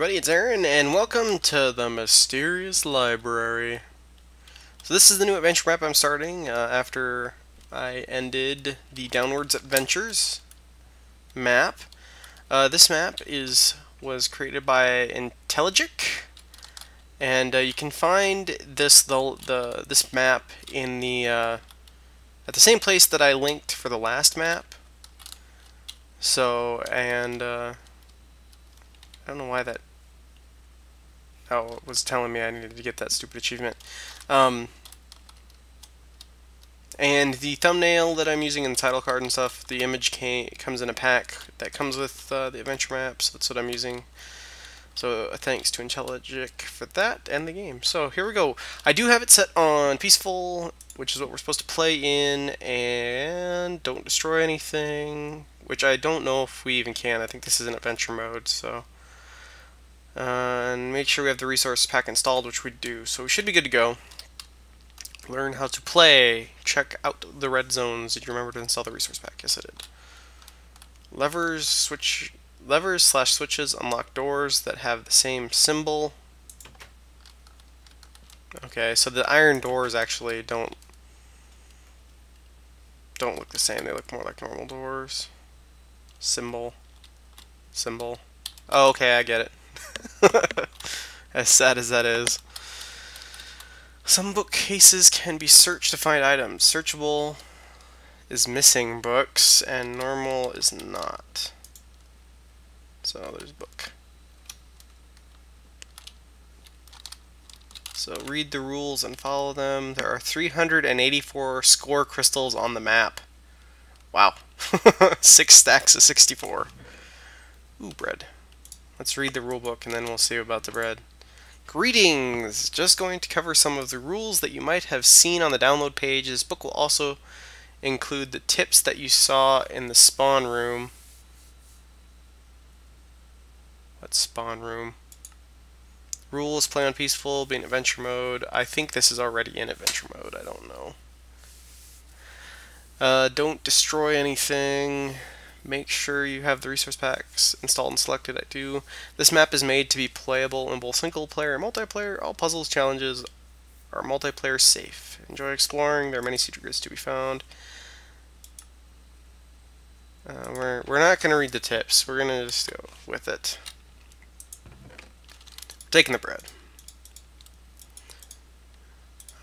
Everybody, it's Aaron, and welcome to the Mysterious Library. So this is the new adventure map I'm starting uh, after I ended the Downwards Adventures map. Uh, this map is was created by Intelligic, and uh, you can find this the, the this map in the uh, at the same place that I linked for the last map. So and uh, I don't know why that oh it was telling me I needed to get that stupid achievement. Um, and the thumbnail that I'm using in the title card and stuff, the image came, comes in a pack that comes with uh, the adventure map, so that's what I'm using. So uh, thanks to Intelligic for that and the game. So here we go. I do have it set on peaceful, which is what we're supposed to play in, and don't destroy anything, which I don't know if we even can. I think this is an adventure mode, so... And make sure we have the resource pack installed, which we do. So we should be good to go. Learn how to play. Check out the red zones. Did you remember to install the resource pack? Yes, I did. Levers, switch, levers slash switches unlock doors that have the same symbol. Okay, so the iron doors actually don't don't look the same. They look more like normal doors. Symbol. Symbol. Oh, okay, I get it. as sad as that is. Some bookcases can be searched to find items. Searchable is missing books, and normal is not. So there's book. So read the rules and follow them. There are 384 score crystals on the map. Wow. Six stacks of 64. Ooh, bread. Let's read the rulebook and then we'll see about the bread. Greetings! Just going to cover some of the rules that you might have seen on the download page. This book will also include the tips that you saw in the spawn room. What spawn room? Rules, play on peaceful, be in adventure mode. I think this is already in adventure mode, I don't know. Uh, don't destroy anything make sure you have the resource packs installed and selected. I do. This map is made to be playable in both single player and multiplayer. All puzzles challenges are multiplayer safe. Enjoy exploring. There are many secrets to be found. Uh, we're we're not going to read the tips. We're going to just go with it. taking the bread.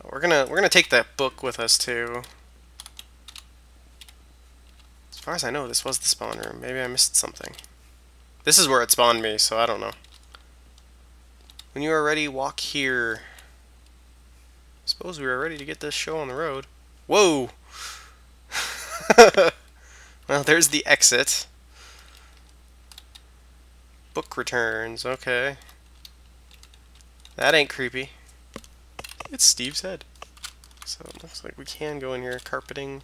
We're gonna we're gonna take that book with us too far as I know, this was the spawn room. Maybe I missed something. This is where it spawned me, so I don't know. When you are ready, walk here. Suppose we are ready to get this show on the road. Whoa! well, there's the exit. Book returns, okay. That ain't creepy. It's Steve's head. So it looks like we can go in here. Carpeting.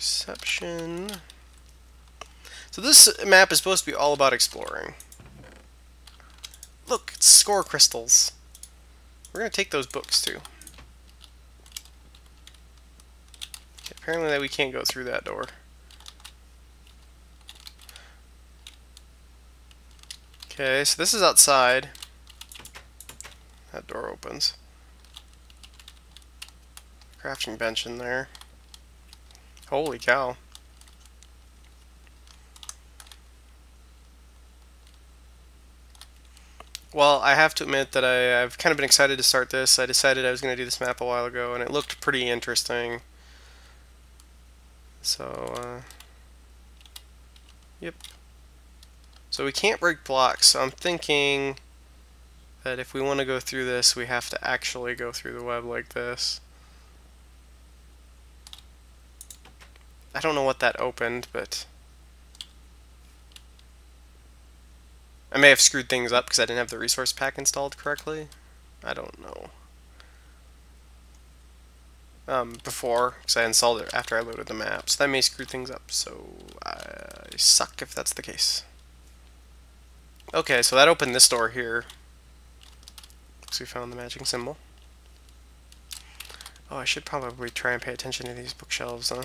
Reception. So this map is supposed to be all about exploring. Look, it's score crystals. We're going to take those books too. Apparently that we can't go through that door. Okay, so this is outside. That door opens. Crafting bench in there. Holy cow. Well, I have to admit that I, have kind of been excited to start this. I decided I was going to do this map a while ago, and it looked pretty interesting. So, uh, yep. So we can't break blocks, so I'm thinking that if we want to go through this, we have to actually go through the web like this. I don't know what that opened, but... I may have screwed things up because I didn't have the resource pack installed correctly. I don't know. Um, before, because I installed it after I loaded the map, so that may screw things up, so I suck if that's the case. Okay, so that opened this door here. Because we found the magic symbol. Oh, I should probably try and pay attention to these bookshelves, huh?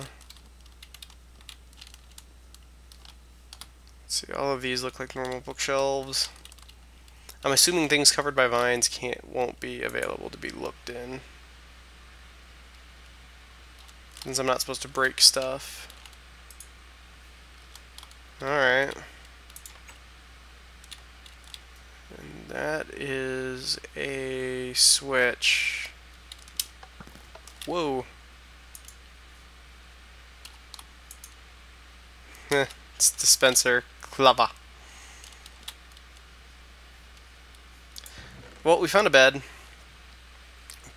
See, all of these look like normal bookshelves. I'm assuming things covered by vines can't won't be available to be looked in. Since I'm not supposed to break stuff. Alright. And that is a switch. Whoa. it's dispenser. Clever. Well, we found a bed.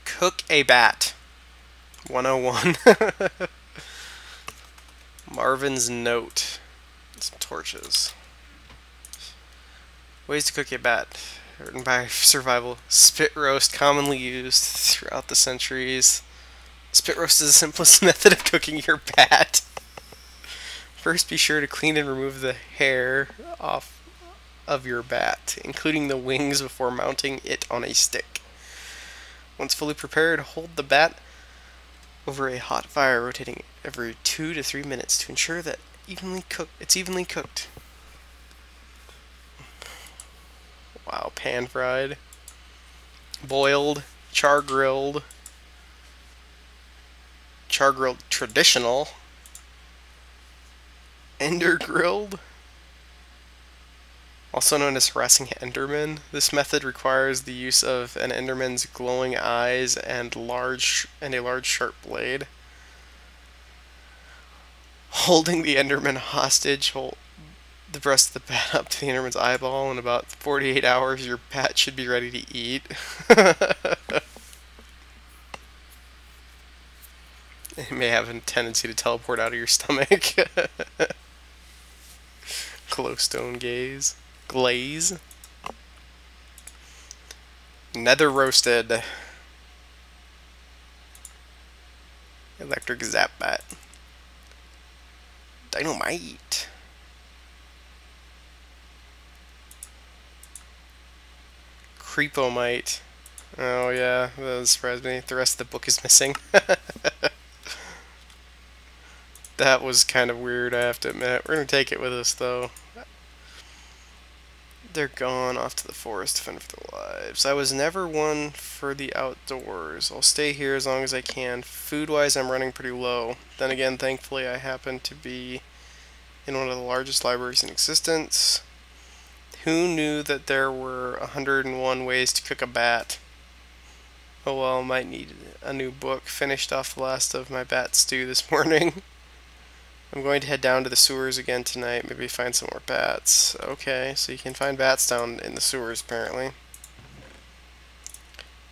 Cook a bat. 101. Marvin's note. Some torches. Ways to cook a bat. Written by survival. Spit roast, commonly used throughout the centuries. Spit roast is the simplest method of cooking your bat. First, be sure to clean and remove the hair off of your bat, including the wings before mounting it on a stick. Once fully prepared, hold the bat over a hot fire, rotating every two to three minutes to ensure that evenly cook it's evenly cooked. Wow, pan fried, boiled, char grilled, char grilled traditional. Ender grilled? Also known as harassing Enderman, this method requires the use of an Enderman's glowing eyes and large and a large sharp blade. Holding the Enderman hostage, hold the breast of the bat up to the Enderman's eyeball. In about 48 hours, your bat should be ready to eat. it may have a tendency to teleport out of your stomach. Glowstone gaze. Glaze. Nether roasted. Electric zap bat. Dynamite. Creepomite. Oh yeah, that surprised me. The rest of the book is missing. that was kind of weird, I have to admit. We're going to take it with us, though. They're gone off to the forest to fend for their lives. I was never one for the outdoors. I'll stay here as long as I can. Food-wise, I'm running pretty low. Then again, thankfully, I happen to be in one of the largest libraries in existence. Who knew that there were 101 ways to cook a bat? Oh well, might need a new book. Finished off the last of my bat stew this morning. I'm going to head down to the sewers again tonight, maybe find some more bats. Okay, so you can find bats down in the sewers, apparently.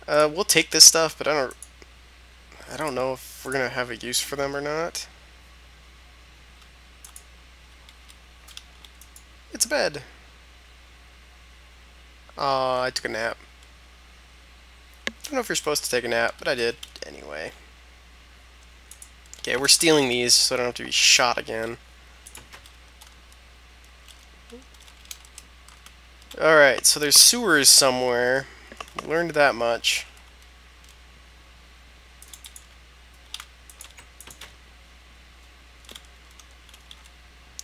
Uh, we'll take this stuff, but I don't... I don't know if we're going to have a use for them or not. It's a bed. Aw, I took a nap. I don't know if you're supposed to take a nap, but I did anyway. Okay, we're stealing these so I don't have to be shot again. Alright, so there's sewers somewhere. Learned that much.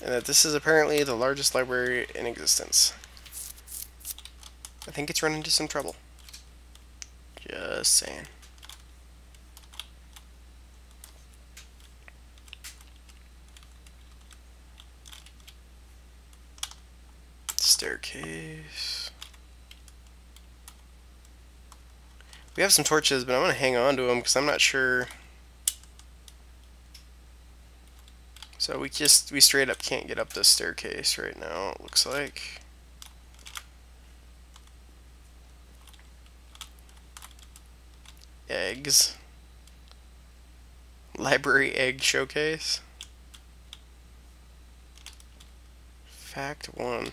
And that this is apparently the largest library in existence. I think it's run into some trouble. Just saying. Staircase. We have some torches, but I'm going to hang on to them because I'm not sure. So we just, we straight up can't get up this staircase right now, it looks like. Eggs. Library egg showcase. Fact 1.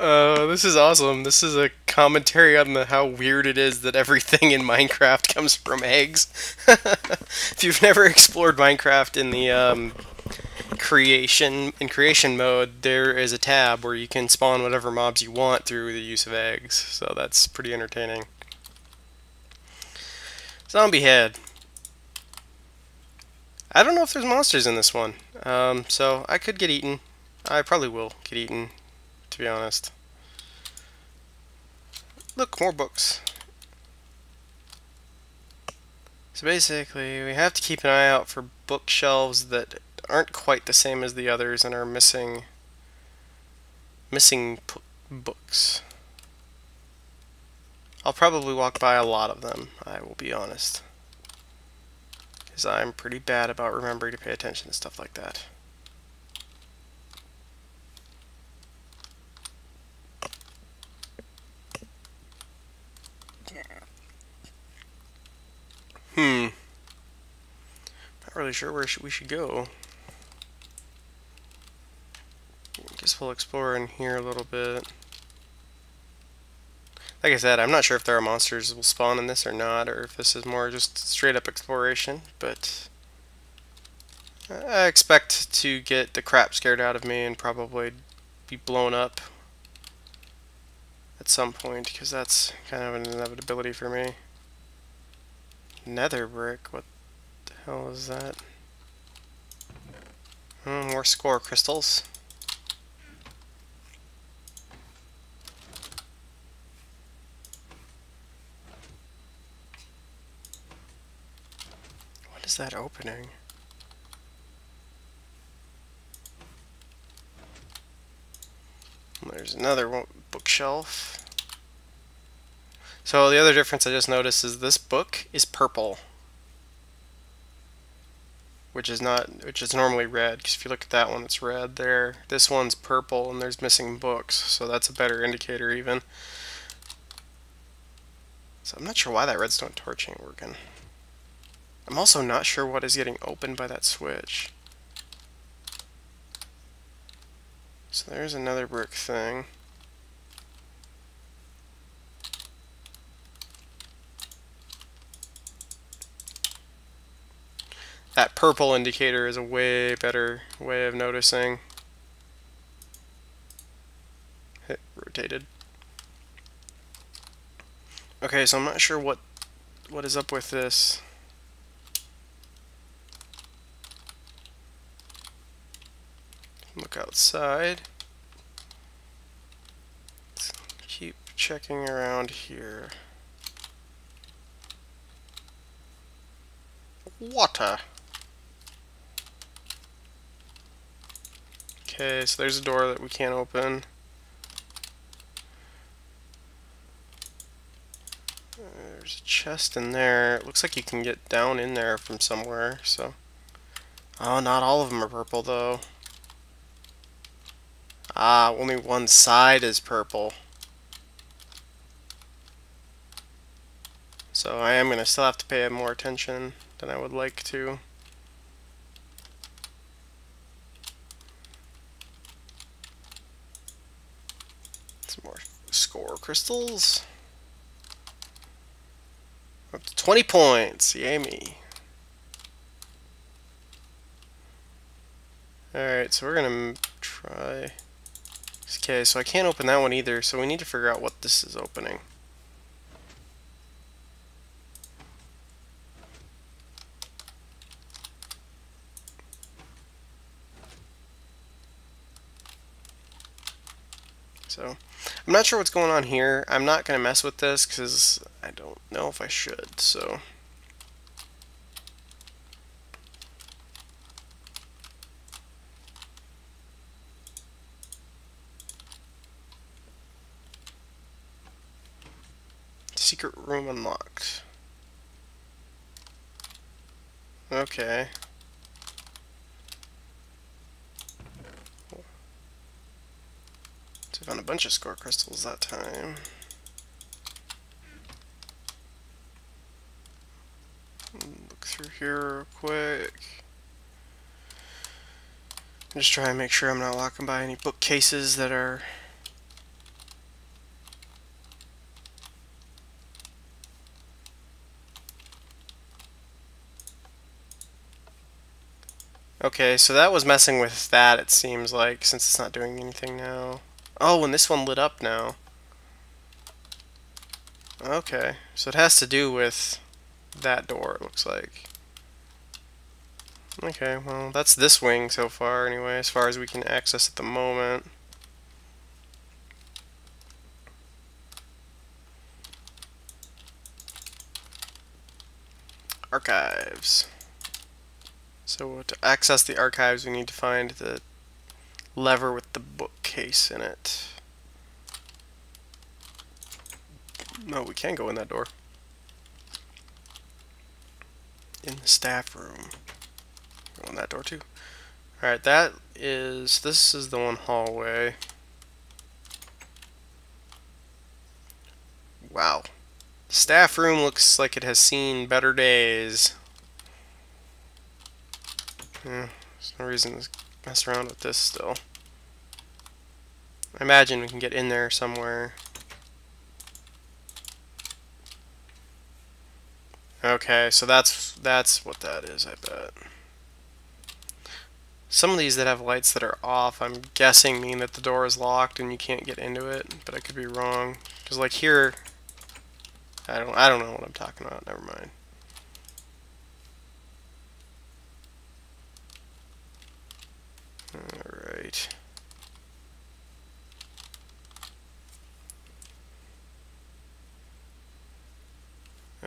Uh, this is awesome. This is a commentary on the, how weird it is that everything in Minecraft comes from eggs. if you've never explored Minecraft in the um, creation in creation mode, there is a tab where you can spawn whatever mobs you want through the use of eggs. So that's pretty entertaining. Zombie head. I don't know if there's monsters in this one, um, so I could get eaten. I probably will get eaten, be honest. Look, more books. So basically, we have to keep an eye out for bookshelves that aren't quite the same as the others and are missing missing books. I'll probably walk by a lot of them, I will be honest because I'm pretty bad about remembering to pay attention to stuff like that. Hmm. Not really sure where we should go. I Guess we'll explore in here a little bit. Like I said, I'm not sure if there are monsters that will spawn in this or not, or if this is more just straight up exploration, but I expect to get the crap scared out of me and probably be blown up at some point, because that's kind of an inevitability for me. Nether brick, what the hell is that? Oh, more score crystals. What is that opening? There's another bookshelf. So the other difference I just noticed is this book is purple. Which is not, which is normally red, because if you look at that one, it's red there. This one's purple, and there's missing books, so that's a better indicator even. So I'm not sure why that redstone torch ain't working. I'm also not sure what is getting opened by that switch. So there's another brick thing. That purple indicator is a way better way of noticing. Hit rotated. Okay, so I'm not sure what what is up with this. look outside. Let's keep checking around here. Water. Okay, so there's a door that we can't open. There's a chest in there. It looks like you can get down in there from somewhere, so... Oh, not all of them are purple, though. Ah, only one side is purple. So I am going to still have to pay more attention than I would like to. Some more score crystals. Up to 20 points. Yay me. Alright, so we're going to try... Okay, so I can't open that one either, so we need to figure out what this is opening. So, I'm not sure what's going on here. I'm not going to mess with this because I don't know if I should, so... Secret room unlocked. Okay. I found a bunch of score crystals that time. Look through here real quick. Just try and make sure I'm not walking by any bookcases that are Okay, so that was messing with that, it seems like, since it's not doing anything now. Oh, and this one lit up now. Okay, so it has to do with that door, it looks like. Okay, well, that's this wing so far, anyway, as far as we can access at the moment. Archives. So to access the archives, we need to find the lever with the bookcase in it. No, we can't go in that door. In the staff room. Go in that door too. Alright, that is, this is the one hallway. Wow. Staff room looks like it has seen better days. Yeah, there's no reason to mess around with this still. I imagine we can get in there somewhere. Okay, so that's that's what that is, I bet. Some of these that have lights that are off, I'm guessing mean that the door is locked and you can't get into it, but I could be wrong. Because like here, I don't I don't know what I'm talking about. Never mind. Alright.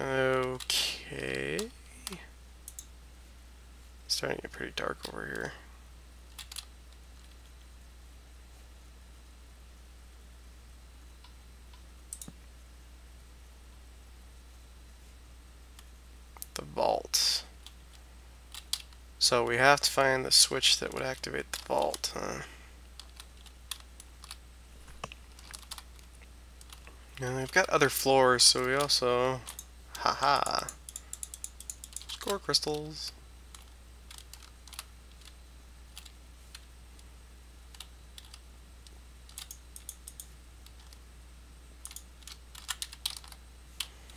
Okay. It's starting to get pretty dark over here. The vault. So we have to find the switch that would activate the vault. Huh? And we've got other floors, so we also... Haha. Score crystals.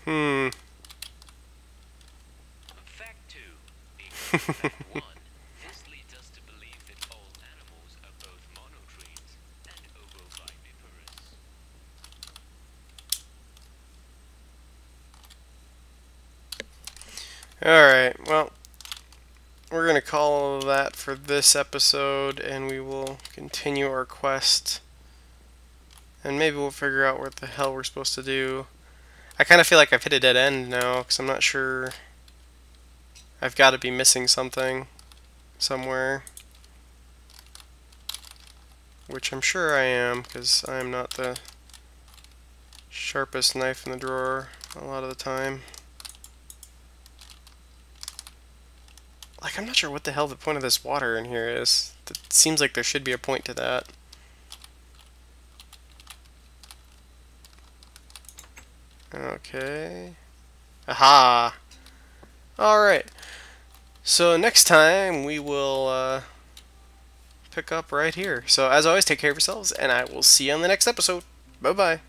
Hmm. Fact two. Fact one, this leads us to believe that all animals are both monotremes and ovoviviparous. Well, we're going to call that for this episode, and we will continue our quest. And maybe we'll figure out what the hell we're supposed to do. I kind of feel like I've hit a dead end now, because I'm not sure... I've got to be missing something somewhere. Which I'm sure I am, because I'm not the sharpest knife in the drawer a lot of the time. Like, I'm not sure what the hell the point of this water in here is. It seems like there should be a point to that. Okay. Aha! Alright. So next time we will uh, pick up right here. So as always, take care of yourselves, and I will see you on the next episode. Bye-bye.